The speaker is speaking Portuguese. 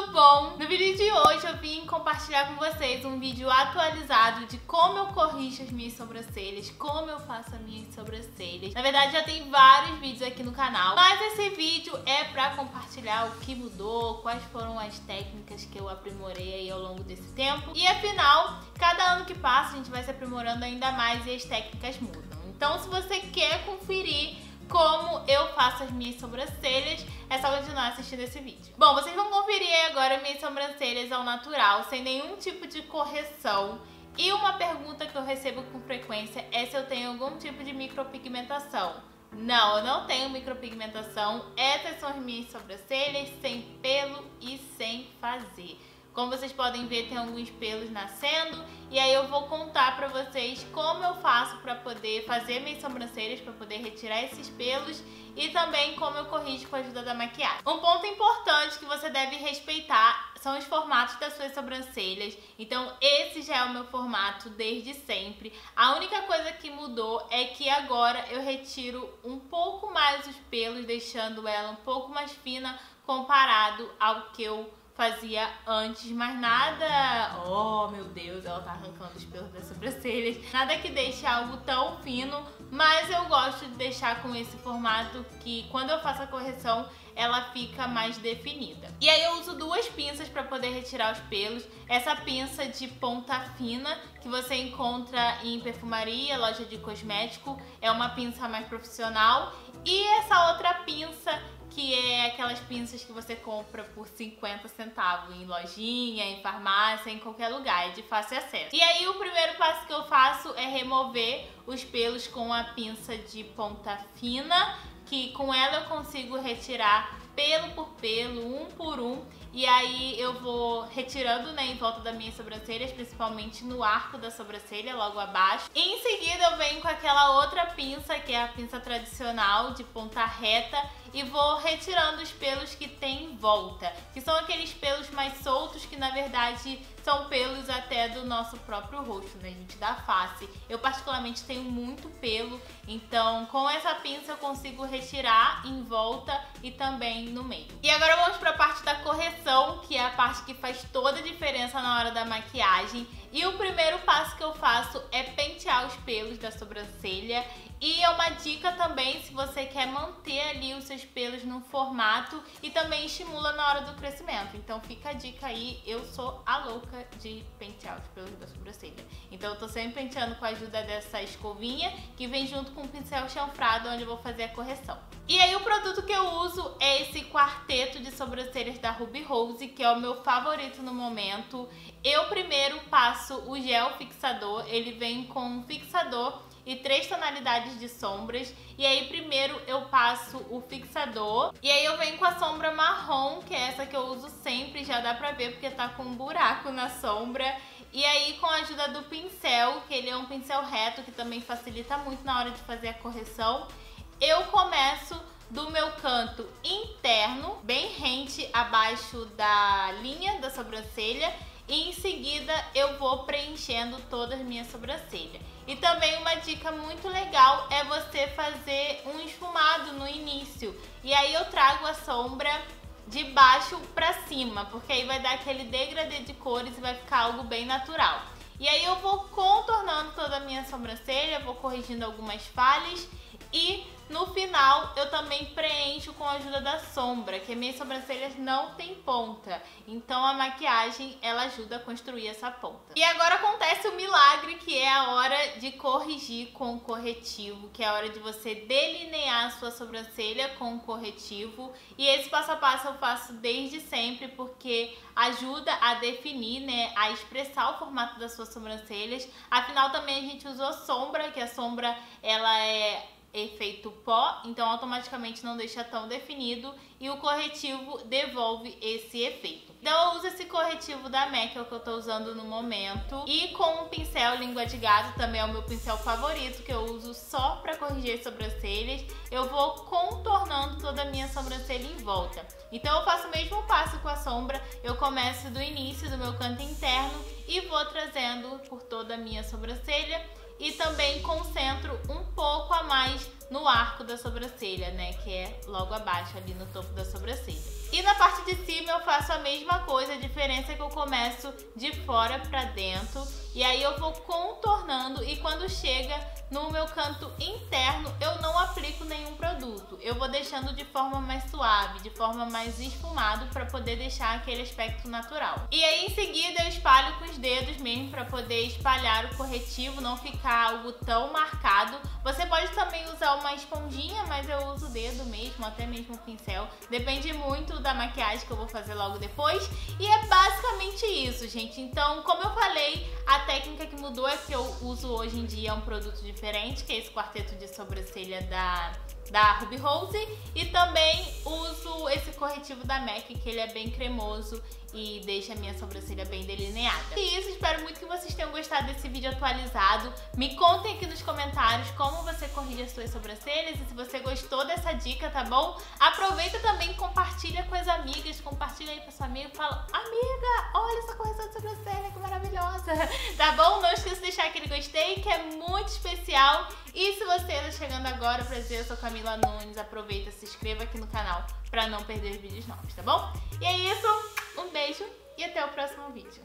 tudo bom? No vídeo de hoje eu vim compartilhar com vocês um vídeo atualizado de como eu corrijo as minhas sobrancelhas, como eu faço as minhas sobrancelhas. Na verdade já tem vários vídeos aqui no canal, mas esse vídeo é pra compartilhar o que mudou, quais foram as técnicas que eu aprimorei aí ao longo desse tempo. E afinal, cada ano que passa a gente vai se aprimorando ainda mais e as técnicas mudam. Então se você quer conferir como eu faço as minhas sobrancelhas, é só continuar assistindo esse vídeo. Bom, vocês vão conferir agora minhas sobrancelhas ao natural, sem nenhum tipo de correção. E uma pergunta que eu recebo com frequência é se eu tenho algum tipo de micropigmentação. Não, eu não tenho micropigmentação. Essas são as minhas sobrancelhas, sem pelo e sem fazer. Como vocês podem ver, tem alguns pelos nascendo e aí eu vou contar pra vocês como eu faço pra poder fazer minhas sobrancelhas, pra poder retirar esses pelos e também como eu corrijo com a ajuda da maquiagem. Um ponto importante que você deve respeitar são os formatos das suas sobrancelhas. Então esse já é o meu formato desde sempre. A única coisa que mudou é que agora eu retiro um pouco mais os pelos, deixando ela um pouco mais fina comparado ao que eu fazia antes, mas nada. Oh meu Deus, ela tá arrancando os pelos das sobrancelhas. Nada que deixe algo tão fino, mas eu gosto de deixar com esse formato que quando eu faço a correção ela fica mais definida. E aí eu uso duas pinças para poder retirar os pelos. Essa pinça de ponta fina que você encontra em perfumaria, loja de cosmético, é uma pinça mais profissional. E essa outra pinça que é aquelas pinças que você compra por 50 centavos em lojinha, em farmácia, em qualquer lugar, é de fácil acesso. E aí o primeiro passo que eu faço é remover os pelos com a pinça de ponta fina, que com ela eu consigo retirar pelo por pelo, um por um, e aí eu vou retirando né, em volta das minhas sobrancelhas, principalmente no arco da sobrancelha, logo abaixo. Em seguida eu venho com aquela outra pinça, que é a pinça tradicional de ponta reta, e vou retirando os pelos que tem em volta, que são aqueles pelos mais soltos que na verdade são pelos até do nosso próprio rosto, né, gente, da face. Eu particularmente tenho muito pelo, então com essa pinça eu consigo retirar em volta e também no meio. E agora vamos para a parte da correção, que é a parte que faz toda a diferença na hora da maquiagem. E o primeiro passo que eu faço é pentear os pelos da sobrancelha e é uma dica também se você quer manter ali os seus pelos no formato e também estimula na hora do crescimento. Então fica a dica aí, eu sou a louca de pentear os pelos da sobrancelha. Então eu tô sempre penteando com a ajuda dessa escovinha que vem junto com o pincel chanfrado onde eu vou fazer a correção. E aí o produto que eu uso é esse quarteto de sobrancelhas da Ruby Rose, que é o meu favorito no momento. Eu primeiro passo o gel fixador, ele vem com um fixador e três tonalidades de sombras. E aí primeiro eu passo o fixador e aí eu venho com a sombra marrom, que é essa que eu uso sempre, já dá pra ver porque tá com um buraco na sombra. E aí com a ajuda do pincel, que ele é um pincel reto, que também facilita muito na hora de fazer a correção, eu começo do meu canto interno, bem rente abaixo da linha da sobrancelha e em seguida eu vou preenchendo todas as minhas sobrancelhas. E também uma dica muito legal é você fazer um esfumado no início. E aí eu trago a sombra de baixo pra cima, porque aí vai dar aquele degradê de cores e vai ficar algo bem natural. E aí eu vou contornando toda a minha sobrancelha, vou corrigindo algumas falhas e final, eu também preencho com a ajuda da sombra, que minhas sobrancelhas não tem ponta. Então a maquiagem, ela ajuda a construir essa ponta. E agora acontece o milagre, que é a hora de corrigir com o corretivo, que é a hora de você delinear a sua sobrancelha com o corretivo. E esse passo a passo eu faço desde sempre, porque ajuda a definir, né, a expressar o formato das suas sobrancelhas. Afinal, também a gente usou sombra, que a sombra, ela é efeito pó, então automaticamente não deixa tão definido e o corretivo devolve esse efeito. Então eu uso esse corretivo da MAC, é o que eu tô usando no momento, e com o pincel língua de gato, também é o meu pincel favorito, que eu uso só pra corrigir as sobrancelhas, eu vou contornando toda a minha sobrancelha em volta. Então eu faço o mesmo passo com a sombra, eu começo do início do meu canto interno e vou trazendo por toda a minha sobrancelha e também concentro um pouco a mais no arco da sobrancelha, né? Que é logo abaixo ali no topo da sobrancelha. E na parte de cima eu faço a mesma coisa, a diferença é que eu começo de fora para dentro e aí eu vou contornando e quando chega no meu canto interno eu não aplico nenhum produto. Eu vou deixando de forma mais suave, de forma mais esfumado para poder deixar aquele aspecto natural. E aí em seguida eu espalho com os dedos mesmo para poder espalhar o corretivo, não ficar algo tão marcado. Você pode também usar uma esponjinha, mas eu uso o dedo mesmo, até mesmo o pincel. Depende muito da maquiagem que eu vou fazer logo depois. E é basicamente isso, gente. Então, como eu falei, a técnica que mudou é que eu uso hoje em dia um produto diferente, que é esse quarteto de sobrancelha da da Ruby Rose e também uso esse corretivo da MAC, que ele é bem cremoso e deixa a minha sobrancelha bem delineada. E isso, espero muito que vocês tenham gostado desse vídeo atualizado. Me contem aqui nos comentários como você corrige as suas sobrancelhas e se você gostou dessa dica, tá bom? Aproveita também compartilha com as amigas, compartilha aí com a sua amiga e fala Amiga, olha essa correção de sobrancelha, que maravilhosa! Tá bom? Não esqueça de deixar aquele gostei, que é muito especial. E se você está chegando agora pra dizer eu sou Camila Nunes, aproveita, se inscreva aqui no canal pra não perder vídeos novos, tá bom? E é isso, um beijo e até o próximo vídeo.